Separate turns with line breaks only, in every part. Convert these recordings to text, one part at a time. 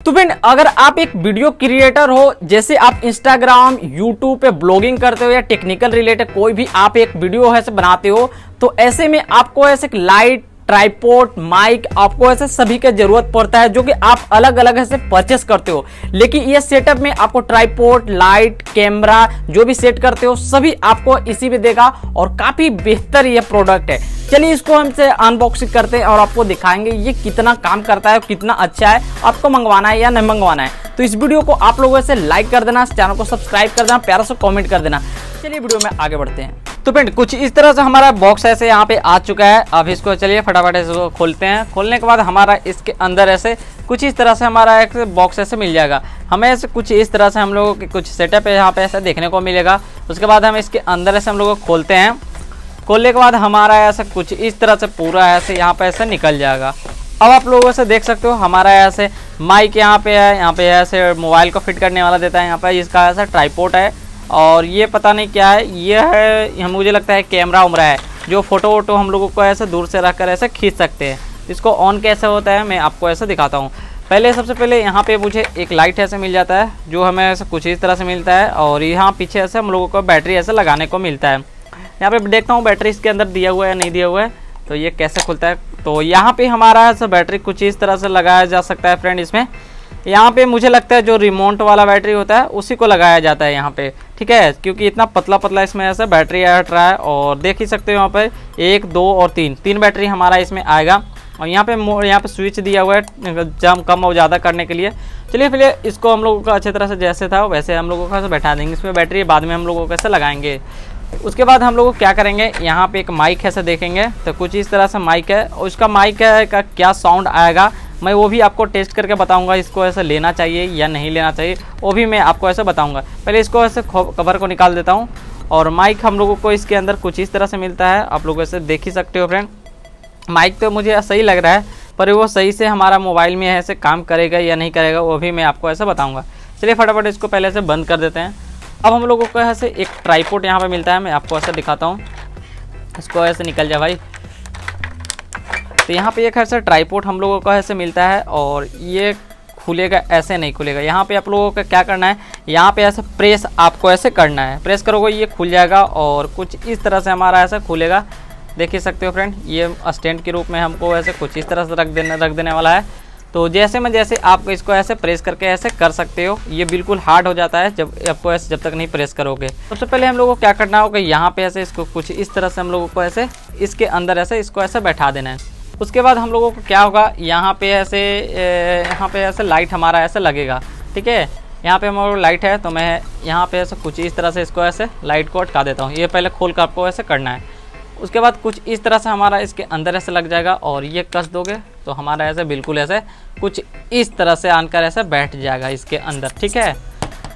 तो फ्रेंड अगर आप एक वीडियो क्रिएटर हो, जैसे आप इंस्टाग्राम यूट्यूब पे ब्लॉगिंग करते हो या टेक्निकल रिलेटेड कोई भी आप एक वीडियो ऐसे बनाते हो तो ऐसे में आपको ऐसे लाइट ट्राईपोर्ट माइक, आपको ऐसे सभी का ज़रूरत पड़ता है जो कि आप अलग अलग ऐसे परचेस करते हो। लेकिन ये सेटअप में आपको ट्राईपोर्ट लाइट कैमरा जो भी सेट करते हो, सभी आपको इसी में देगा और काफ़ी बेहतर ये प्रोडक्ट है। चलिए इसको हमसे अनबॉक्सिंग करते हैं और आपको दिखाएँगे ये कितना काम करता है कितना अच्छा है, आपको मंगवाना है या नहीं मंगवाना है। तो इस वीडियो को आप लोगों से लाइक कर देना चैनल को सब्सक्राइब कर देना, प्यारा से कमेंट कर देना। चलिए वीडियो में आगे बढ़ते हैं। तो फ्रेंड कुछ इस तरह से हमारा बॉक्स ऐसे यहाँ पे आ चुका है। अब इसको चलिए फटाफट इसको खोलते हैं। खोलने के बाद हमारा इसके अंदर ऐसे कुछ इस तरह से हमारा एक बॉक्स ऐसे मिल जाएगा। हमें ऐसे कुछ इस तरह से हम लोगों के कुछ सेटअप यहाँ पे ऐसा देखने को मिलेगा। उसके बाद हम इसके अंदर ऐसे हम लोग खोलते हैं। खोलने के बाद हमारा ऐसा कुछ इस तरह से पूरा ऐसे यहाँ पे ऐसे निकल जाएगा। अब आप लोगों से देख सकते हो, हमारा ऐसे माइक यहाँ पे है। यहाँ पे ऐसे मोबाइल को फिट करने वाला देता है। यहाँ पे इसका ऐसा ट्राईपोर्ट है। और ये पता नहीं क्या है, ये है मुझे लगता है कैमरा उमरा है, जो फ़ोटो वोटो हम लोगों को ऐसे दूर से रख कर ऐसे खींच सकते हैं। इसको ऑन कैसे होता है, मैं आपको ऐसे दिखाता हूँ। पहले सबसे पहले यहाँ पे मुझे एक लाइट ऐसे मिल जाता है, जो हमें ऐसे कुछ इस तरह से मिलता है, और यहाँ पीछे ऐसे हम लोगों को बैटरी ऐसे लगाने को मिलता है। यहाँ पे देखता हूँ बैटरी इसके अंदर दिया हुआ है, नहीं दिया हुआ है तो ये कैसे खुलता है? तो यहाँ पे हमारा ऐसा बैटरी कुछ इस तरह से लगाया जा सकता है फ्रेंड इसमें। यहाँ पे मुझे लगता है जो रिमोट वाला बैटरी होता है, उसी को लगाया जाता है यहाँ पे। ठीक है? क्योंकि इतना पतला पतला इसमें ऐसा बैटरी हट रहा है और देख ही सकते हो यहाँ पे एक, दो और तीन। तीन बैटरी हमारा इसमें आएगा। और यहाँ पे यहाँ पे स्विच दिया हुआ है, जम कम और ज़्यादा करने के लिए। चलिए फिर इसको हम लोगों का अच्छी तरह से जैसे था, वैसे हम लोगों का बैठा देंगे। इसमें बैटरी बाद में हम लोगों कैसे लगाएँगे। उसके बाद हम लोग क्या करेंगे? यहाँ पे एक माइक ऐसे देखेंगे। तो कुछ इस तरह से माइक है। और उसका माइक है का क्या साउंड आएगा? मैं वो भी आपको टेस्ट करके बताऊँगा, इसको ऐसे लेना चाहिए या नहीं लेना चाहिए, वो भी मैं आपको ऐसे बताऊँगा। पहले इसको ऐसे कवर को निकाल देता हूँ और माइक हम लोगों को इसके अंदर कुछ इस तरह से मिलता है, आप लोग ऐसे देख ही सकते हो फ्रेंड माइक तो मुझे सही लग रहा है, पर वो सही से हमारा मोबाइल में ऐसे काम करेगा या नहीं करेगा, वो भी मैं आपको ऐसे बताऊँगा। चलिए फटाफट इसको पहले से बंद कर देते हैं। अब हम लोगों को ऐसे एक ट्राईपोर्ट यहाँ पर मिलता है, मैं आपको ऐसे दिखाता हूँ। इसको ऐसे निकल जाए भाई। तो यहाँ पे एक ऐसा ट्राईपोर्ट हम लोगों को ऐसे मिलता है और ये खुलेगा, ऐसे नहीं खुलेगा। यहाँ पे आप लोगों का क्या करना है? यहाँ पे ऐसे प्रेस आपको ऐसे करना है। प्रेस करोगे, ये खुल जाएगा और कुछ इस तरह से हमारा ऐसा खुलेगा। देख ही सकते हो फ्रेंड ये स्टैंड के रूप में हमको ऐसे कुछ इस तरह से रख देने रख देने वाला है। तो जैसे में जैसे आप इसको ऐसे प्रेस करके ऐसे कर सकते हो, ये बिल्कुल हार्ड हो जाता है जब आपको ऐसे, जब तक नहीं प्रेस करोगे। सबसे पहले हम लोगों को क्या करना होगा, यहाँ पे ऐसे इसको कुछ इस तरह से हम लोगों को ऐसे, इसके अंदर ऐसे इसको ऐसे बैठा देना है। उसके बाद हम लोगों को क्या होगा, यहाँ पे ऐसे यहाँ पे ऐसे लाइट हमारा ऐसे लगेगा, ठीक है? यहाँ पे हमारा लाइट है तो मैं यहाँ पे ऐसे कुछ इस तरह से इसको ऐसे लाइट को अटका देता हूँ। ये पहले खोल कर आपको ऐसे करना है। उसके बाद कुछ इस तरह से हमारा इसके अंदर ऐसे लग जाएगा, और ये कस दोगे तो हमारा ऐसे बिल्कुल ऐसे कुछ इस तरह से आनकर ऐसे बैठ जाएगा इसके अंदर, ठीक है?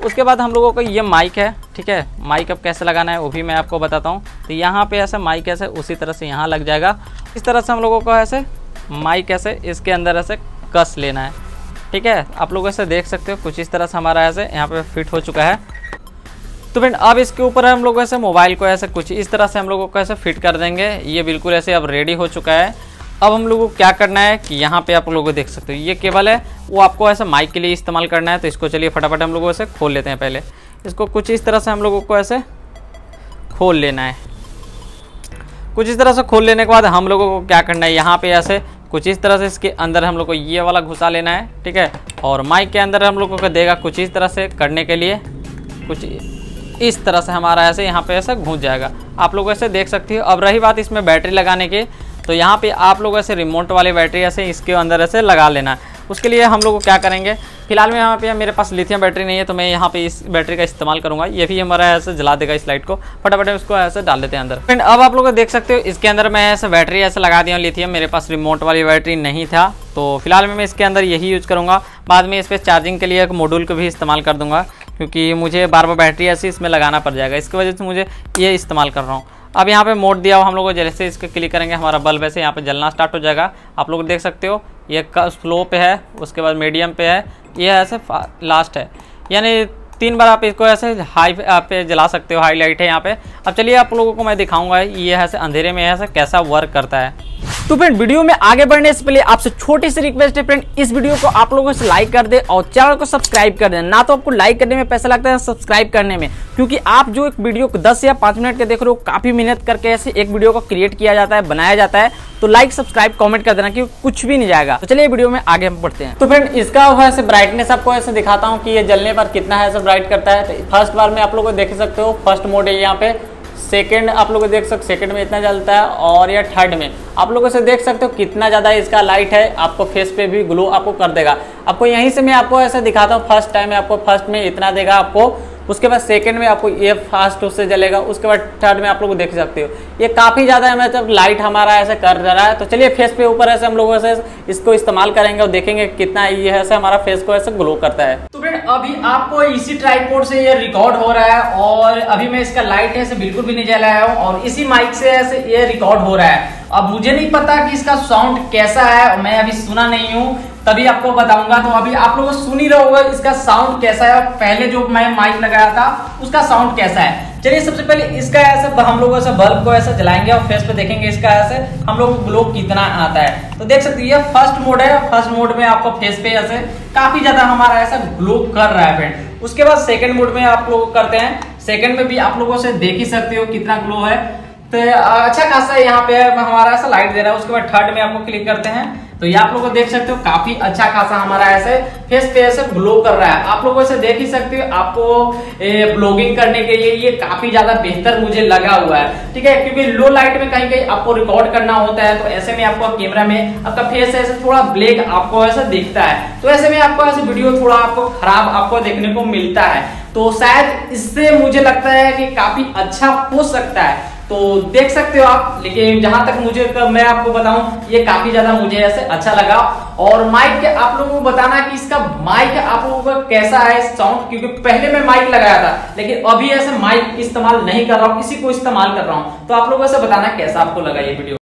उसके बाद हम लोगों को ये माइक है, ठीक है? माइक अब कैसे लगाना है, वो भी मैं आपको बताता हूँ। तो यहाँ पे ऐसे माइक ऐसे उसी तरह से यहाँ लग जाएगा इस तरह से हम लोगों को ऐसे माइक ऐसे इसके अंदर ऐसे कस लेना है। ठीक है? आप लोग ऐसे देख सकते हो, कुछ इस तरह से हमारा ऐसे यहाँ पे फिट हो चुका है। तो फ्रेंड अब इसके ऊपर हम लोग ऐसे मोबाइल को ऐसे कुछ इस तरह से हम लोगों को ऐसे फिट कर देंगे। ये बिल्कुल ऐसे अब रेडी हो चुका है। अब हम लोगों को क्या करना है कि यहाँ पे आप लोग देख सकते हो, ये केबल है, वो आपको ऐसे माइक के लिए इस्तेमाल करना है। तो इसको चलिए फटाफट हम लोग ऐसे खोल लेते हैं पहले। इसको कुछ इस तरह से हम लोगों को ऐसे खोल लेना है। कुछ इस तरह से खोल लेने के बाद हम लोगों को क्या करना है? यहाँ पे ऐसे कुछ इस तरह से इसके अंदर हम लोग को ये वाला घुसा लेना है, ठीक है? और माइक के अंदर हम लोगों को देगा कुछ इस तरह से करने के लिए। कुछ इस तरह से हमारा ऐसे यहाँ पे ऐसे घुस जाएगा। आप लोग ऐसे देख सकते हो। अब रही बात इसमें बैटरी लगाने की तो यहाँ पे आप लोग ऐसे रिमोट वाली बैटरी ऐसे इसके अंदर ऐसे लगा लेना। उसके लिए हम लोग क्या करेंगे? फ़िलहाल में यहाँ पे मेरे पास लिथियम बैटरी नहीं है तो मैं यहाँ पे इस बैटरी का इस्तेमाल करूँगा। ये भी हमारा ऐसे जला देगा इस लाइट को। फटाफट उसको ऐसे डाल देते हैं अंदर। फ्रेंड अब आप लोग देख सकते हो, इसके अंदर मैं ऐसे बैटरी ऐसे लगा दिया लिथियम मेरे पास रिमोट वाली बैटरी नहीं था तो फ़िलहाल में मैं इसके अंदर यही यूज़ करूँगा। बाद में इस पर चार्जिंग के लिए एक मॉड्यूल को भी इस्तेमाल कर दूँगा, क्योंकि मुझे बार बार बैटरी ऐसी इसमें लगाना पड़ जाएगा। इसकी वजह से मुझे ये इस्तेमाल कर रहा हूँ। अब यहाँ पे मोड दिया हुआ हम लोग जैसे इसके क्लिक करेंगे, हमारा बल्ब ऐसे यहाँ पे जलना स्टार्ट हो जाएगा। आप लोग देख सकते हो, ये स्लो पे है, उसके बाद मीडियम पे है। ये ऐसे लास्ट है। यानी तीन बार आप इसको ऐसे हाई पे जला सकते हो हाई लाइट है यहाँ पे। अब चलिए आप लोगों को मैं दिखाऊँगा, ये ऐसे अंधेरे में ऐसे कैसा वर्क करता है। तो फ्रेंड, वीडियो में आगे बढ़ने से पहले आपसे छोटी सी रिक्वेस्ट है फ्रेंड, इस वीडियो को आप लोगों से लाइक कर दे और चैनल को सब्सक्राइब कर दे। ना तो आपको लाइक करने में पैसा लगता है सब्सक्राइब करने में, क्योंकि आप जो एक वीडियो को 10 या 5 मिनट के देख रहे हो, काफ़ी मेहनत करके ऐसे एक वीडियो को क्रिएट किया जाता है, बनाया जाता है तो लाइक सब्सक्राइब कमेंट कर देना क्योंकि कुछ भी नहीं जाएगा। तो चलिए वीडियो में आगे हम बढ़ते हैं। तो फ्रेंड, इसका ऐसे ब्राइटनेस आपको ऐसे दिखाता हूँ कि ये जलने पर कितना है ऐसे ब्राइट करता है। तो फ़र्स्ट बार में आप लोग देख सकते हो फ़र्स्ट मोड है यहाँ पे। सेकेंड आप लोग देख सकते सेकेंड में इतना जलता है और या थर्ड में। आप लोगों से देख सकते हो कितना ज़्यादा इसका लाइट है, आपको फेस पे भी ग्लो आपको कर देगा। आपको यहीं से मैं आपको ऐसे दिखाता हूँ फ़र्स्ट टाइम आपको फ़र्स्ट में इतना देगा आपको। उसके बाद सेकंड में आपको ये फास्ट उससे जलेगा, उसके बाद थर्ड में आप लोग देख सकते हो। ये काफ़ी ज़्यादा मतलब लाइट हमारा ऐसे कर रहा है। तो चलिए फेस पे ऊपर ऐसे हम लोग ऐसे इसको इस्तेमाल करेंगे और देखेंगे कितना ये ऐसे हमारा फेस को ऐसे ग्लो करता है। अभी आपको इसी ट्राईपोर्ट से ये रिकॉर्ड हो रहा है और अभी मैं इसका लाइट ऐसे बिल्कुल भी नहीं जलाया हूँ और इसी माइक से ऐसे ये रिकॉर्ड हो रहा है। अब मुझे नहीं पता कि इसका साउंड कैसा है, मैं अभी सुना नहीं हूँ, तभी आपको बताऊँगा। तो अभी आप लोग सुन ही रहोगे इसका साउंड कैसा है। पहले जो मैं माइक लगाया था, उसका साउंड कैसा है। चलिए सबसे पहले इसका ऐसा हम लोग ऐसे बल्ब को ऐसा जलाएँगे और फेस पे देखेंगे इसका ऐसे हम लोग को ग्लो कितना आता है। तो देख सकते हैं फ़र्स्ट मोड है। फ़र्स्ट मोड में आपको फेस पे ऐसे काफ़ी ज़्यादा हमारा ऐसा ग्लो कर रहा है फ्रेंड उसके बाद सेकंड मोड में आप लोग करते हैं। सेकंड में भी आप लोगों से देख ही सकते हो कितना ग्लो है। तो अच्छा खासा यहाँ पे हमारा ऐसा लाइट दे रहा है। उसके बाद थर्ड में आपको क्लिक करते हैं। तो ये आप लोग देख सकते हो, काफ़ी अच्छा खासा हमारा ऐसे फेस पे ऐसे ग्लो कर रहा है। आप लोग ऐसे देख ही सकते हो, आपको ब्लॉगिंग करने के लिए ये काफ़ी ज़्यादा बेहतर मुझे लगा हुआ है। ठीक है, क्योंकि लो लाइट में कहीं कहीं आपको रिकॉर्ड करना होता है तो ऐसे में आपको कैमरा में आपका फेस ऐसे थोड़ा ब्लैक आपको ऐसा दिखता है। तो ऐसे में आपको ऐसे वीडियो थोड़ा आपको खराब आपको देखने को मिलता है। तो शायद इससे मुझे लगता है कि काफ़ी अच्छा हो सकता है। तो देख सकते हो आप, लेकिन जहाँ तक मुझे मैं आपको बताऊँ, ये काफ़ी ज़्यादा मुझे ऐसे अच्छा लगा। और माइक आप लोगों को बताना कि इसका माइक आप लोगों का कैसा है साउंड क्योंकि पहले मैं माइक लगाया था, लेकिन अभी ऐसे माइक इस्तेमाल नहीं कर रहा हूँ, किसी को इस्तेमाल कर रहा हूँ। तो आप लोगों से बताना कैसा आपको लगा ये वीडियो